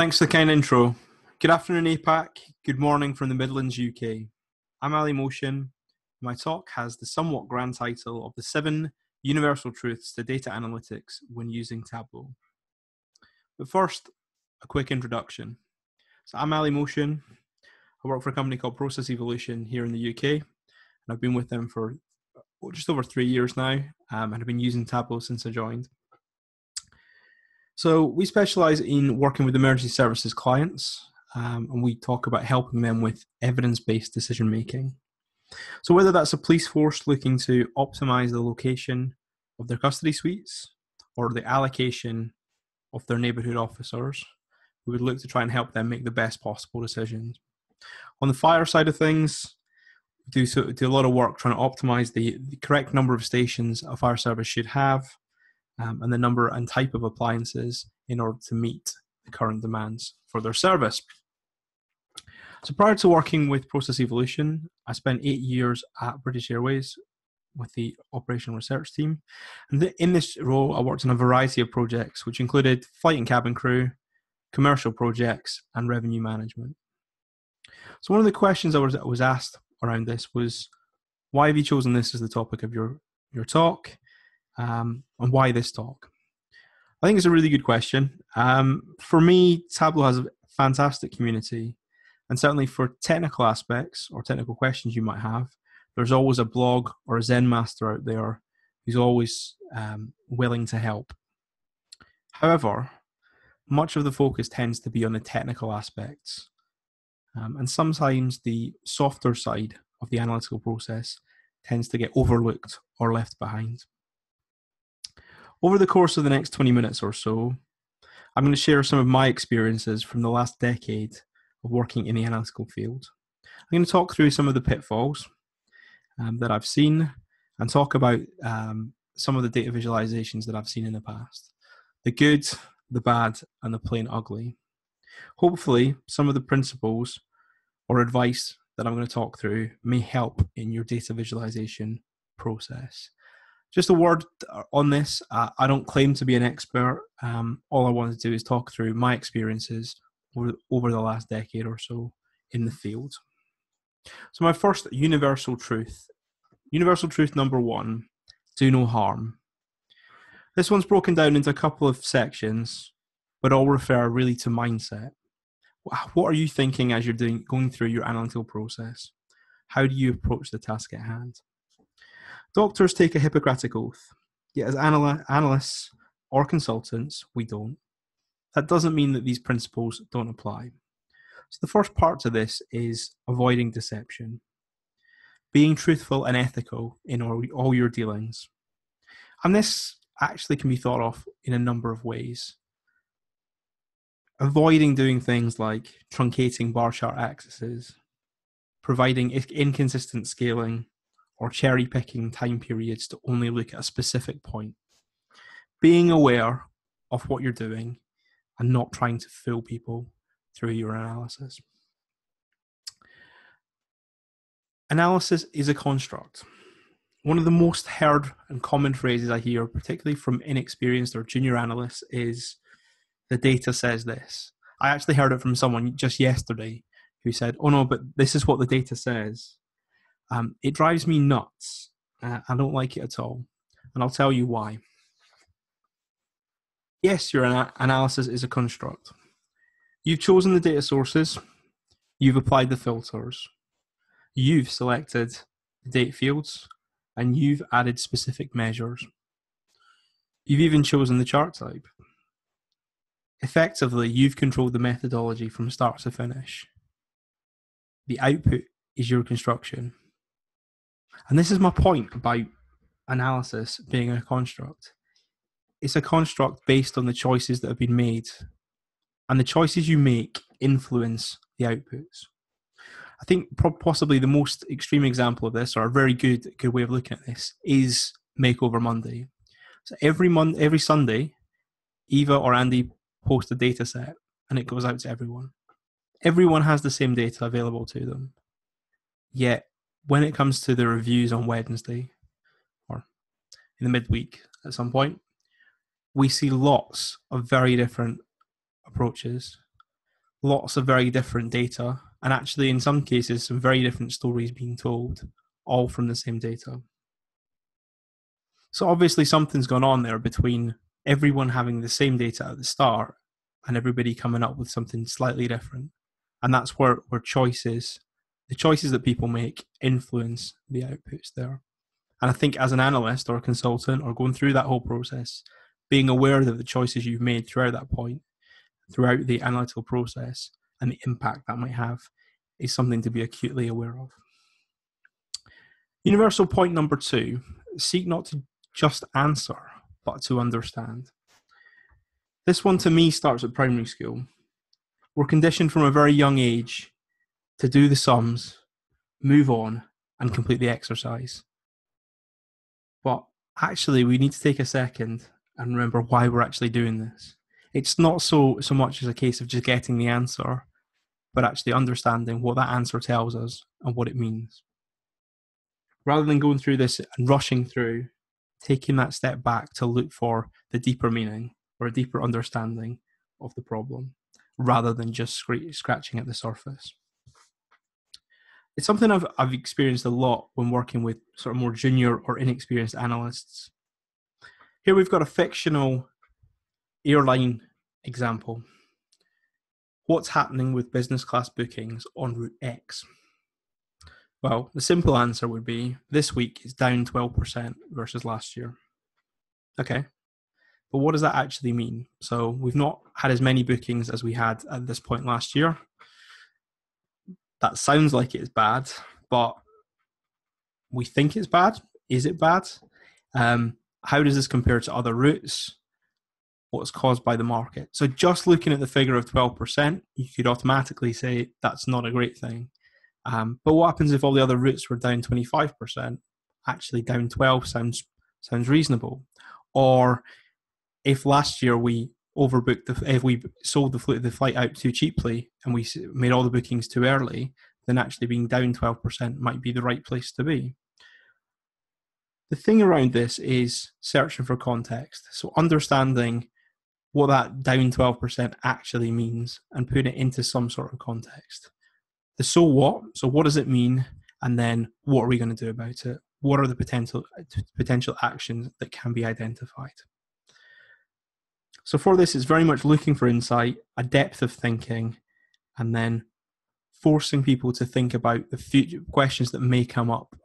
Thanks for the kind intro. Good afternoon, APAC. Good morning from the Midlands, UK. I'm Ali Motion. My talk has the somewhat grand title of The Seven Universal Truths to Data Analytics when Using Tableau. But first, a quick introduction. So, I'm Ali Motion. I work for a company called Process Evolution here in the UK, and I've been with them for just over three years now, um, and I've been using Tableau since I joined. So we specialize in working with emergency services clients, um, and we talk about helping them with evidence-based decision making. So whether that's a police force looking to optimize the location of their custody suites or the allocation of their neighborhood officers, we would look to try and help them make the best possible decisions. On the fire side of things, we do so, do a lot of work trying to optimize the, the correct number of stations a fire service should have um, and the number and type of appliances in order to meet the current demands for their service. So prior to working with Process Evolution, I spent eight years at British Airways with the operational research team. And in this role, I worked on a variety of projects, which included flight and cabin crew, commercial projects, and revenue management. So one of the questions I was, I was asked around this was, why have you chosen this as the topic of your, your talk? Um, and why this talk? I think it's a really good question. Um, for me, Tableau has a fantastic community, and certainly for technical aspects or technical questions you might have, there's always a blog or a Zen master out there who's always um, willing to help. However, much of the focus tends to be on the technical aspects, um, and sometimes the softer side of the analytical process tends to get overlooked or left behind. Over the course of the next 20 minutes or so, I'm going to share some of my experiences from the last decade of working in the analytical field. I'm going to talk through some of the pitfalls um, that I've seen and talk about um, some of the data visualizations that I've seen in the past the good, the bad, and the plain ugly. Hopefully, some of the principles or advice that I'm going to talk through may help in your data visualization process just a word on this. Uh, I don't claim to be an expert. Um, all I want to do is talk through my experiences over, over the last decade or so in the field. So, my first universal truth universal truth number one do no harm. This one's broken down into a couple of sections, but all refer really to mindset. What are you thinking as you're doing going through your analytical process? How do you approach the task at hand? Doctors take a Hippocratic oath, yet as anal- analysts or consultants, we don't. That doesn't mean that these principles don't apply. So, the first part to this is avoiding deception, being truthful and ethical in all, all your dealings. And this actually can be thought of in a number of ways. Avoiding doing things like truncating bar chart axes, providing inconsistent scaling, or cherry picking time periods to only look at a specific point. Being aware of what you're doing and not trying to fool people through your analysis. Analysis is a construct. One of the most heard and common phrases I hear, particularly from inexperienced or junior analysts, is the data says this. I actually heard it from someone just yesterday who said, Oh no, but this is what the data says. Um, it drives me nuts. Uh, I don't like it at all. And I'll tell you why. Yes, your ana- analysis is a construct. You've chosen the data sources, you've applied the filters, you've selected the date fields, and you've added specific measures. You've even chosen the chart type. Effectively, you've controlled the methodology from start to finish. The output is your construction. And this is my point about analysis being a construct. It's a construct based on the choices that have been made, and the choices you make influence the outputs. I think possibly the most extreme example of this, or a very good good way of looking at this, is Makeover Monday. So every month, every Sunday, Eva or Andy post a data set, and it goes out to everyone. Everyone has the same data available to them. Yet when it comes to the reviews on Wednesday or in the midweek at some point, we see lots of very different approaches lots of very different data, and actually, in some cases, some very different stories being told, all from the same data. So, obviously, something's gone on there between everyone having the same data at the start and everybody coming up with something slightly different. And that's where, where choices, the choices that people make, influence the outputs there. And I think as an analyst or a consultant or going through that whole process, being aware of the choices you've made throughout that point, throughout the analytical process, and the impact that might have is something to be acutely aware of. Universal point number two seek not to just answer, but to understand. This one to me starts at primary school. We're conditioned from a very young age to do the sums, move on, and complete the exercise. But actually, we need to take a second and remember why we're actually doing this. It's not so so much as a case of just getting the answer, but actually understanding what that answer tells us and what it means. Rather than going through this and rushing through, taking that step back to look for the deeper meaning or a deeper understanding of the problem, rather than just scratching at the surface. It's something I've, I've experienced a lot when working with sort of more junior or inexperienced analysts here we've got a fictional airline example. What's happening with business class bookings on route X? Well, the simple answer would be this week is down 12% versus last year. Okay. But what does that actually mean? So we've not had as many bookings as we had at this point last year. That sounds like it's bad, but we think it's bad. Is it bad? Um, how does this compare to other routes? What's caused by the market? So just looking at the figure of 12%, you could automatically say that's not a great thing. Um, but what happens if all the other routes were down 25%? Actually, down 12 sounds sounds reasonable. Or if last year we overbooked the, if we sold the, the flight out too cheaply and we made all the bookings too early, then actually being down 12% might be the right place to be. The thing around this is searching for context. So understanding what that down 12% actually means and putting it into some sort of context. The so what, so what does it mean? And then what are we going to do about it? What are the potential potential actions that can be identified? So for this, it's very much looking for insight, a depth of thinking, and then forcing people to think about the future questions that may come up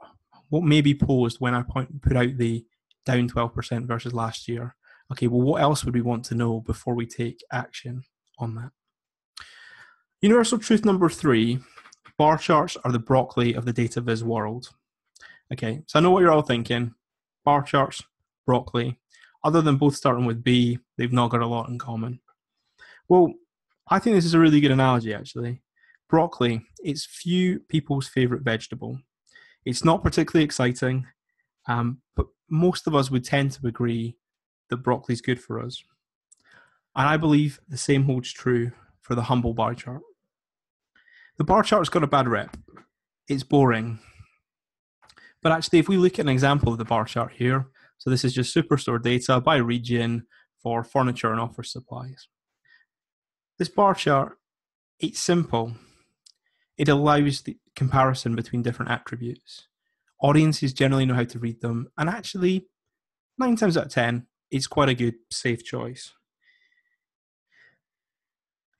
what may be posed when I point, put out the down 12% versus last year? Okay, well, what else would we want to know before we take action on that? Universal truth number three bar charts are the broccoli of the data viz world. Okay, so I know what you're all thinking bar charts, broccoli. Other than both starting with B, they've not got a lot in common. Well, I think this is a really good analogy actually. Broccoli, it's few people's favorite vegetable. It's not particularly exciting, um, but most of us would tend to agree that broccoli is good for us. And I believe the same holds true for the humble bar chart. The bar chart's got a bad rep. It's boring. But actually, if we look at an example of the bar chart here, so this is just Superstore data by region for furniture and office supplies. This bar chart, it's simple. It allows the comparison between different attributes. Audiences generally know how to read them, and actually, nine times out of ten, it's quite a good, safe choice.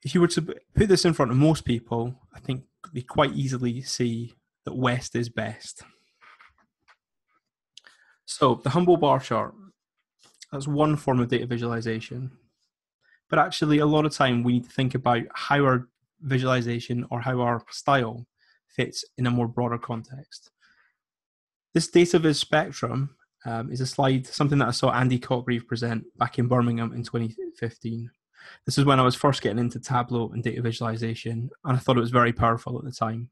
If you were to put this in front of most people, I think they quite easily see that West is best. So, the humble bar chart, that's one form of data visualization. But actually, a lot of time we need to think about how our visualization or how our style fits in a more broader context. This data viz spectrum um, is a slide, something that I saw Andy Cotgreave present back in Birmingham in 2015. This is when I was first getting into Tableau and data visualization, and I thought it was very powerful at the time.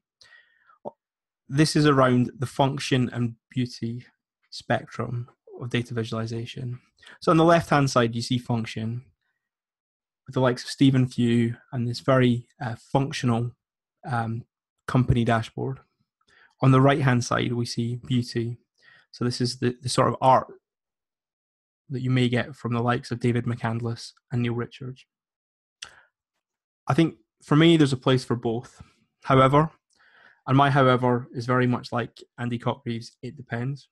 This is around the function and beauty spectrum of data visualization. So on the left hand side, you see function with the likes of Stephen Few and this very uh, functional um, company dashboard. On the right hand side, we see beauty. So this is the, the sort of art that you may get from the likes of David McCandless and Neil Richards. I think for me, there's a place for both. However, and my however is very much like Andy Cotgreave's, it depends.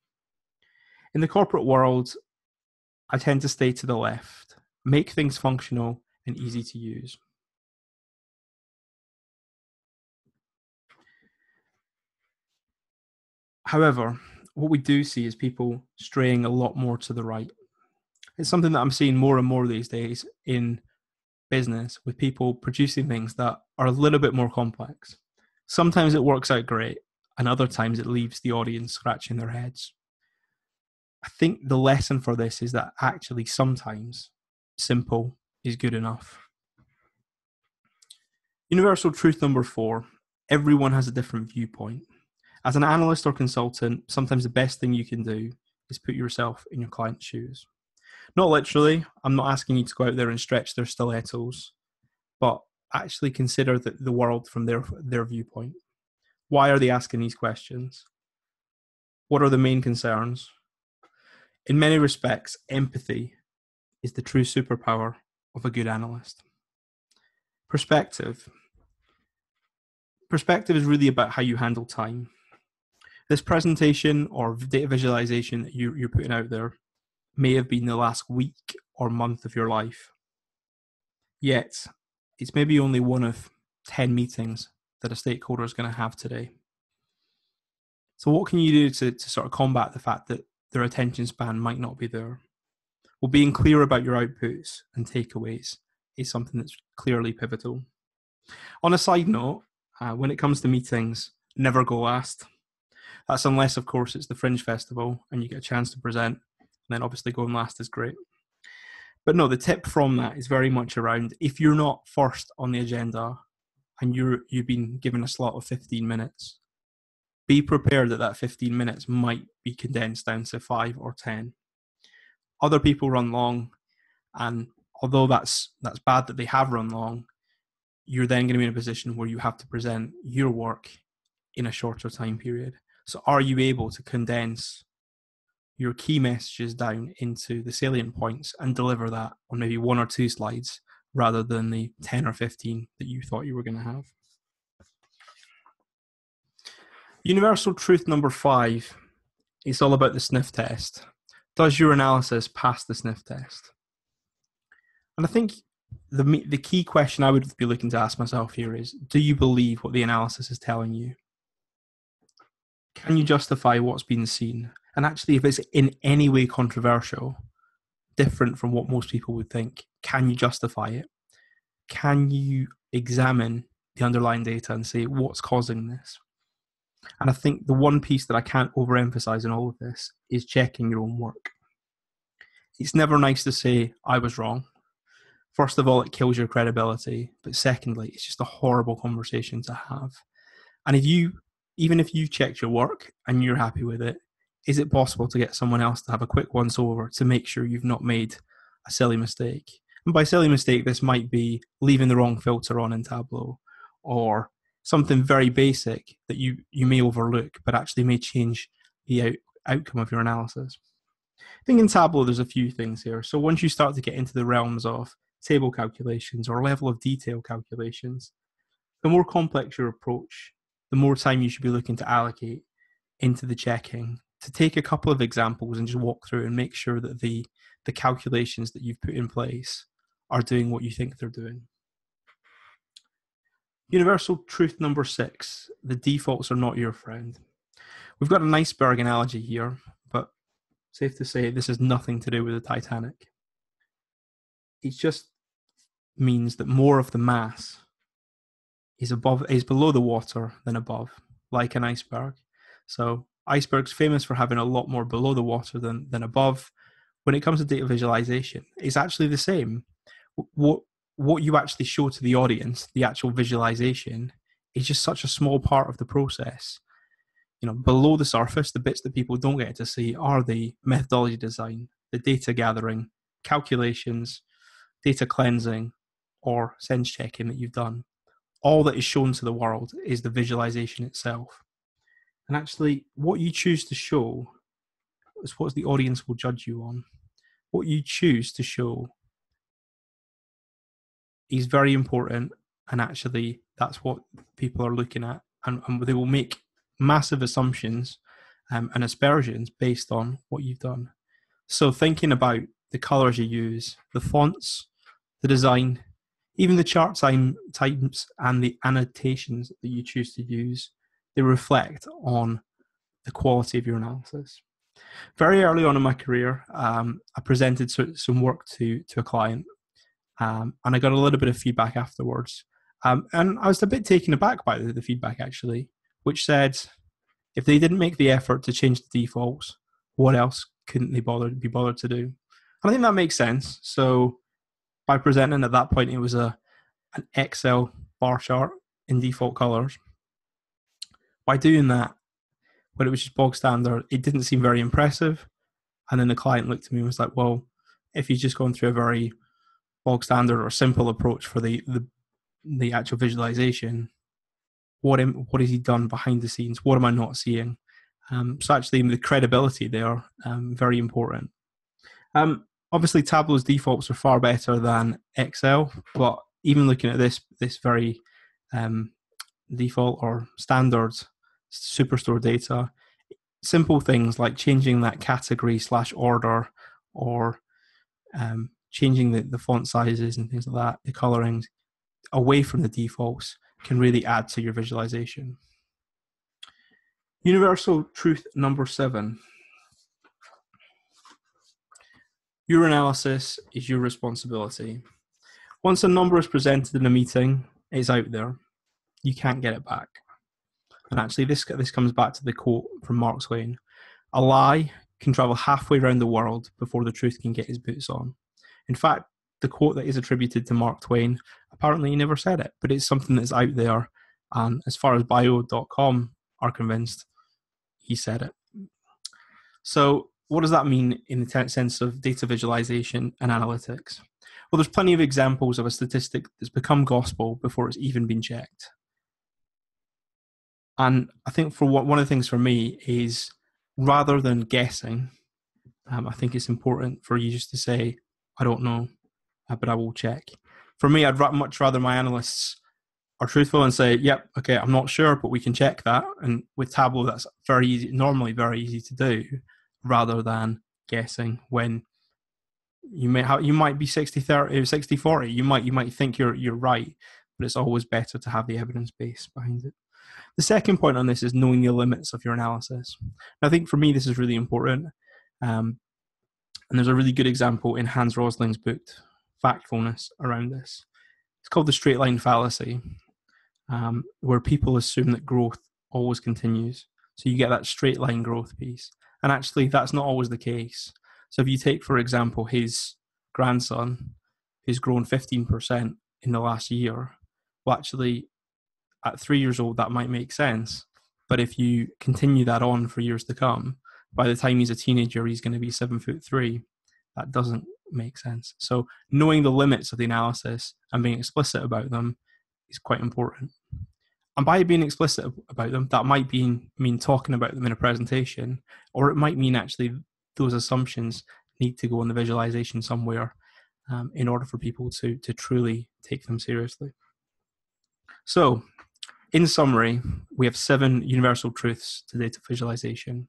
In the corporate world, I tend to stay to the left, make things functional and easy to use. However, what we do see is people straying a lot more to the right. It's something that I'm seeing more and more these days in business with people producing things that are a little bit more complex. Sometimes it works out great, and other times it leaves the audience scratching their heads. I think the lesson for this is that actually sometimes simple is good enough. Universal truth number four everyone has a different viewpoint. As an analyst or consultant, sometimes the best thing you can do is put yourself in your client's shoes. Not literally, I'm not asking you to go out there and stretch their stilettos, but actually consider the, the world from their, their viewpoint. Why are they asking these questions? What are the main concerns? In many respects, empathy is the true superpower of a good analyst. Perspective. Perspective is really about how you handle time. This presentation or data visualization that you, you're putting out there may have been the last week or month of your life. Yet, it's maybe only one of 10 meetings that a stakeholder is going to have today. So, what can you do to, to sort of combat the fact that their attention span might not be there? Well, being clear about your outputs and takeaways is something that's clearly pivotal. On a side note, uh, when it comes to meetings, never go last. That's unless, of course, it's the Fringe Festival and you get a chance to present. And then obviously going last is great. But no, the tip from that is very much around if you're not first on the agenda and you're you've been given a slot of 15 minutes, be prepared that that 15 minutes might be condensed down to five or 10. Other people run long, and although that's that's bad that they have run long, you're then going to be in a position where you have to present your work in a shorter time period. So, are you able to condense your key messages down into the salient points and deliver that on maybe one or two slides rather than the 10 or 15 that you thought you were going to have? Universal truth number five is all about the sniff test. Does your analysis pass the sniff test? And I think the the key question I would be looking to ask myself here is: Do you believe what the analysis is telling you? can you justify what's been seen? And actually, if it's in any way controversial, different from what most people would think, can you justify it? Can you examine the underlying data and say what's causing this? And I think the one piece that I can't overemphasize in all of this is checking your own work. It's never nice to say, I was wrong. First of all, it kills your credibility. But secondly, it's just a horrible conversation to have. And if you even if you've checked your work and you're happy with it, is it possible to get someone else to have a quick once over to make sure you've not made a silly mistake? And by silly mistake, this might be leaving the wrong filter on in Tableau or something very basic that you, you may overlook but actually may change the out, outcome of your analysis. I think in Tableau there's a few things here. So once you start to get into the realms of table calculations or level of detail calculations, the more complex your approach, the more time you should be looking to allocate into the checking to take a couple of examples and just walk through and make sure that the the calculations that you've put in place are doing what you think they're doing. Universal truth number six the defaults are not your friend. We've got an iceberg analogy here, but safe to say this has nothing to do with the Titanic. It just means that more of the mass is above is below the water than above, like an iceberg. So icebergs famous for having a lot more below the water than than above. When it comes to data visualization, it's actually the same. What what you actually show to the audience, the actual visualization, is just such a small part of the process. You know, below the surface, the bits that people don't get to see are the methodology design, the data gathering, calculations, data cleansing, or sense checking that you've done all that is shown to the world is the visualization itself. And actually, what you choose to show is what the audience will judge you on. What you choose to show is very important and actually that's what people are looking at, and, and they will make massive assumptions um, and aspersions based on what you've done. So thinking about the colors you use, the fonts, the design, even the chart time types and the annotations that you choose to use, they reflect on the quality of your analysis. Very early on in my career, um, I presented some work to to a client, um, and I got a little bit of feedback afterwards. Um, and I was a bit taken aback by the, the feedback actually, which said if they didn't make the effort to change the defaults, what else couldn't they bother be bothered to do? And I think that makes sense. So by presenting at that point, it was a an Excel bar chart in default colors. By doing that, when it was just bog standard, it didn't seem very impressive. And then the client looked at me and was like, "Well, if he's just gone through a very bog standard or simple approach for the the, the actual visualization, what am, what has he done behind the scenes? What am I not seeing?" Um, so actually, the credibility there um, very important. Um, obviously, Tableau's defaults are far better than Excel, but even looking at this this very um, default or standard superstore data, simple things like changing that category slash order or um, changing the, the font sizes and things like that, the colorings away from the defaults can really add to your visualization. Universal truth number seven. Your analysis is your responsibility. Once a number is presented in a meeting, it's out there. You can't get it back. And actually, this this comes back to the quote from Mark Twain: "A lie can travel halfway around the world before the truth can get his boots on." In fact, the quote that is attributed to Mark Twain apparently he never said it, but it's something that's out there. And as far as bio.com are convinced, he said it. So, what does that mean in the sense of data visualization and analytics? Well, there's plenty of examples of a statistic that's become gospel before it's even been checked. And I think for what one of the things for me is rather than guessing, um, I think it's important for you just to say, I don't know, uh, but I will check. For me, I'd much rather my analysts are truthful and say, "Yep, okay, I'm not sure, but we can check that." And with Tableau, that's very easy, normally very easy to do, rather than guessing when you may have you might be 60 30 60 40 you might you might think you're you're right but it's always better to have the evidence base behind it the second point on this is knowing the limits of your analysis and i think for me this is really important um, and there's a really good example in hans rosling's book factfulness around this it's called the straight line fallacy um, where people assume that growth always continues. So you get that straight line growth piece. And actually, that's not always the case. So if you take, for example, his grandson, who's grown 15% in the last year, well, actually, at three years old, that might make sense. But if you continue that on for years to come, by the time he's a teenager, he's going to be seven foot three. That doesn't make sense. So knowing the limits of the analysis and being explicit about them is quite important. And by being explicit about them, that might be, mean talking about them in a presentation, or it might mean actually those assumptions need to go in the visualization somewhere um, in order for people to, to truly take them seriously. So, in summary, we have seven universal truths to data visualization.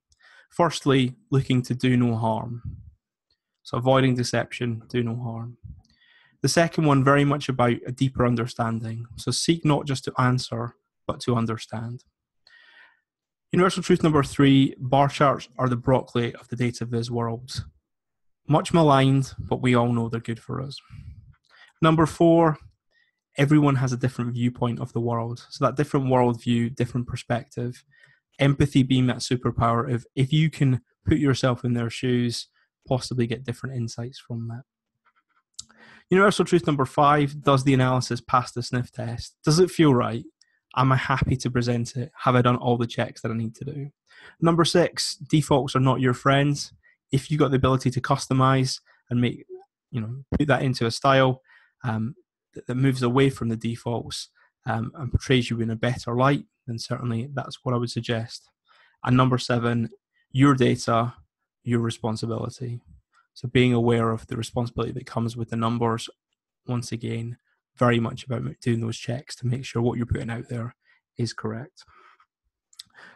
Firstly, looking to do no harm. So, avoiding deception, do no harm. The second one, very much about a deeper understanding. So seek not just to answer, but to understand. Universal truth number three bar charts are the broccoli of the data viz world. Much maligned, but we all know they're good for us. Number four, everyone has a different viewpoint of the world. So that different worldview, different perspective. Empathy being that superpower of if you can put yourself in their shoes, possibly get different insights from that. Universal truth number five does the analysis pass the sniff test? Does it feel right? Am I happy to present it? Have I done all the checks that I need to do? Number six, defaults are not your friends. If you've got the ability to customize and make, you know, put that into a style um, that, that, moves away from the defaults um, and portrays you in a better light, then certainly that's what I would suggest. And number seven, your data, your responsibility. So being aware of the responsibility that comes with the numbers, once again, very much about doing those checks to make sure what you're putting out there is correct.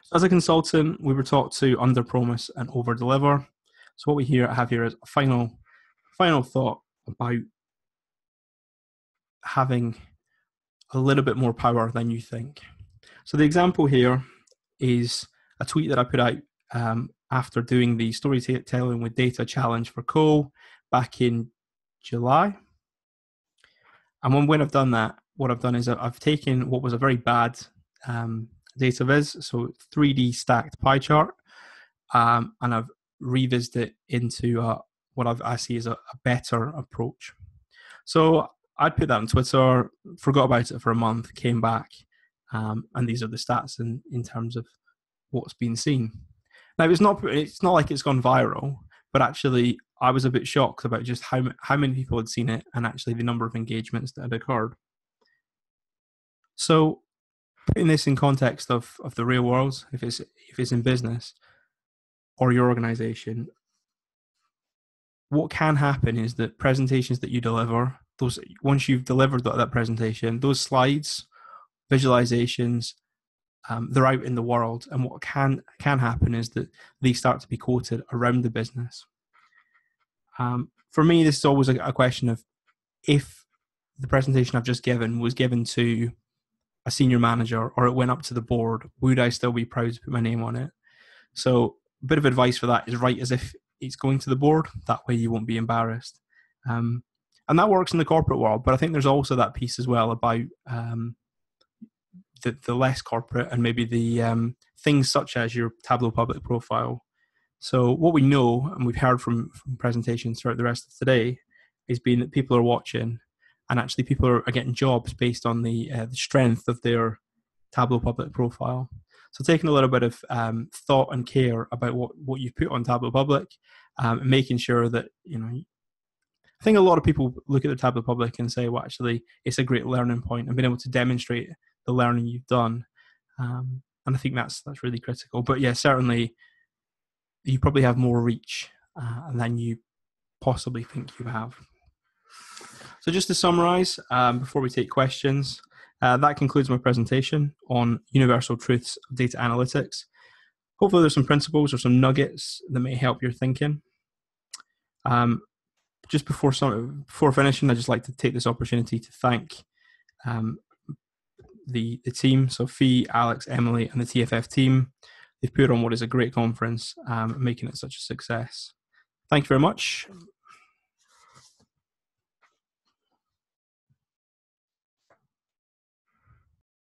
So as a consultant, we were taught to under promise and over deliver. So what we here have here is a final final thought about having a little bit more power than you think. So the example here is a tweet that I put out um, after doing the storytelling with data challenge for Cole back in July. And when, when I've done that, what I've done is I've taken what was a very bad um, data viz, so 3D stacked pie chart, um, and I've revisited it into uh, what I've, i see as a, a better approach. So I'd put that on Twitter, forgot about it for a month, came back, um, and these are the stats in, in terms of what's been seen. Now it's not it's not like it's gone viral, but actually I was a bit shocked about just how how many people had seen it and actually the number of engagements that had occurred. So putting this in context of, of the real world, if it's if it's in business or your organization, what can happen is that presentations that you deliver, those once you've delivered that, that presentation, those slides, visualizations, um, they're out in the world, and what can can happen is that they start to be quoted around the business. Um, for me, this is always a, a question of if the presentation I've just given was given to a senior manager or it went up to the board, would I still be proud to put my name on it? So, a bit of advice for that is write as if it's going to the board. That way, you won't be embarrassed. Um, and that works in the corporate world, but I think there's also that piece as well about um, the, the less corporate and maybe the um, things such as your Tableau public profile. So what we know, and we've heard from, from presentations throughout the rest of today, is being that people are watching, and actually people are, are getting jobs based on the, uh, the strength of their Tableau public profile. So taking a little bit of um, thought and care about what, what you put on Tableau Public, um, and making sure that you know. I think a lot of people look at the Tableau Public and say, "Well, actually, it's a great learning point," and being able to demonstrate the learning you've done. Um, and I think that's that's really critical. But yeah, certainly, you probably have more reach uh, than you possibly think you have. So just to summarize, um, before we take questions, uh, that concludes my presentation on universal truths of data analytics. Hopefully, there's some principles or some nuggets that may help your thinking. Um, just before some, before finishing, I'd just like to take this opportunity to thank um, the the team. So Fi, Alex, Emily, and the TFF team. They've put on what is a great conference, um, making it such a success. Thank you very much.